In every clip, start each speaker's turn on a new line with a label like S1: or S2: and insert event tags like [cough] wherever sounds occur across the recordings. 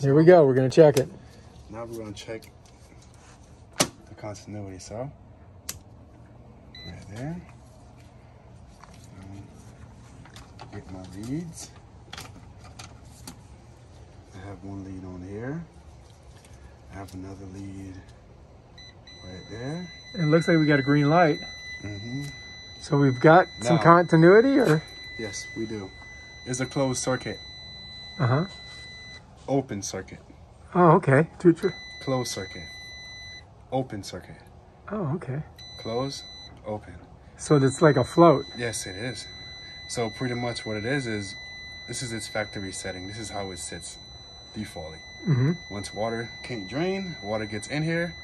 S1: Here we go. We're going to check it.
S2: Now we're gonna check the continuity. So, right there. Um, Get my leads. I have one lead on here. I have another lead right there.
S1: It looks like we got a green light.
S2: hmm
S1: So we've got some continuity or?
S2: Yes, we do. It's a closed circuit,
S1: Uh-huh.
S2: Open circuit,
S1: Oh, okay. True, true.
S2: closed circuit, open circuit,
S1: Oh, okay.
S2: close, open.
S1: So it's like a float.
S2: Yes, it is. So pretty much what it is is this is its factory setting. This is how it sits defaultly.
S1: Mm-hmm.
S2: Once water can't drain, water gets in here,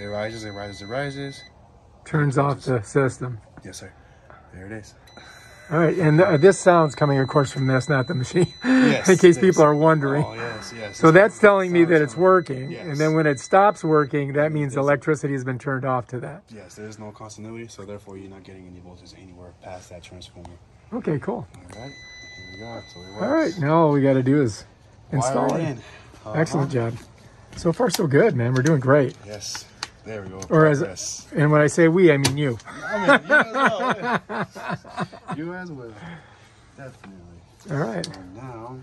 S2: it rises, it rises, it rises.
S1: Turns off the system.
S2: Yes, sir. There it is.
S1: All right. And uh, this sound's coming, of course, from this, not the machine.
S2: Yes,
S1: In case people are wondering.
S2: Oh, yes, yes.
S1: So that's telling me that it's working.
S2: Yes.
S1: And then when it stops working, that means
S2: Yes.
S1: electricity has been turned off to that.
S2: Yes, there is no continuity, so therefore you're not getting any voltage anywhere past that transformer.
S1: Okay, cool.
S2: All right, here we go. So.
S1: All right. Now all we got to do is install
S2: Wire
S1: it.
S2: in. Uh-huh.
S1: Excellent job. So far, so good, man. We're doing great.
S2: Yes, there we go.
S1: Or as-
S2: Progress.
S1: And when I say we, I mean you.
S2: I mean, you as well. [laughs] [laughs] you as well. Definitely.
S1: All right.
S2: So now